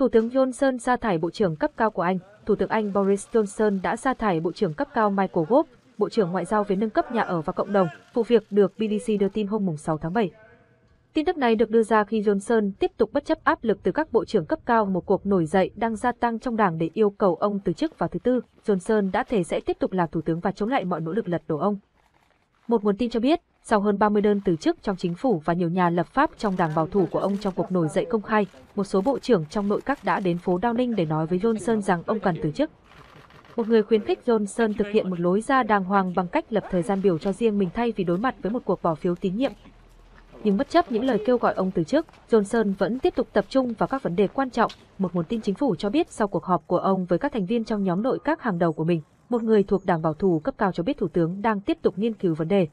Thủ tướng Johnson sa thải Bộ trưởng cấp cao của Anh. Thủ tướng Anh Boris Johnson đã sa thải Bộ trưởng cấp cao Michael Gove, Bộ trưởng Ngoại giao về nâng cấp nhà ở và cộng đồng. Vụ việc được BBC đưa tin hôm 6 tháng 7. Tin tức này được đưa ra khi Johnson tiếp tục bất chấp áp lực từ các bộ trưởng cấp cao một cuộc nổi dậy đang gia tăng trong đảng để yêu cầu ông từ chức vào thứ tư. Johnson đã thể sẽ tiếp tục là thủ tướng và chống lại mọi nỗ lực lật đổ ông. Một nguồn tin cho biết, sau hơn 30 đơn từ chức trong chính phủ và nhiều nhà lập pháp trong đảng bảo thủ của ông trong cuộc nổi dậy công khai, một số bộ trưởng trong nội các đã đến phố Downing để nói với Johnson rằng ông cần từ chức. Một người khuyến khích Johnson thực hiện một lối ra đàng hoàng bằng cách lập thời gian biểu cho riêng mình thay vì đối mặt với một cuộc bỏ phiếu tín nhiệm. Nhưng bất chấp những lời kêu gọi ông từ chức, Johnson vẫn tiếp tục tập trung vào các vấn đề quan trọng, một nguồn tin chính phủ cho biết sau cuộc họp của ông với các thành viên trong nhóm nội các hàng đầu của mình. Một người thuộc đảng bảo thủ cấp cao cho biết thủ tướng đang tiếp tục nghiên cứu vấn đề.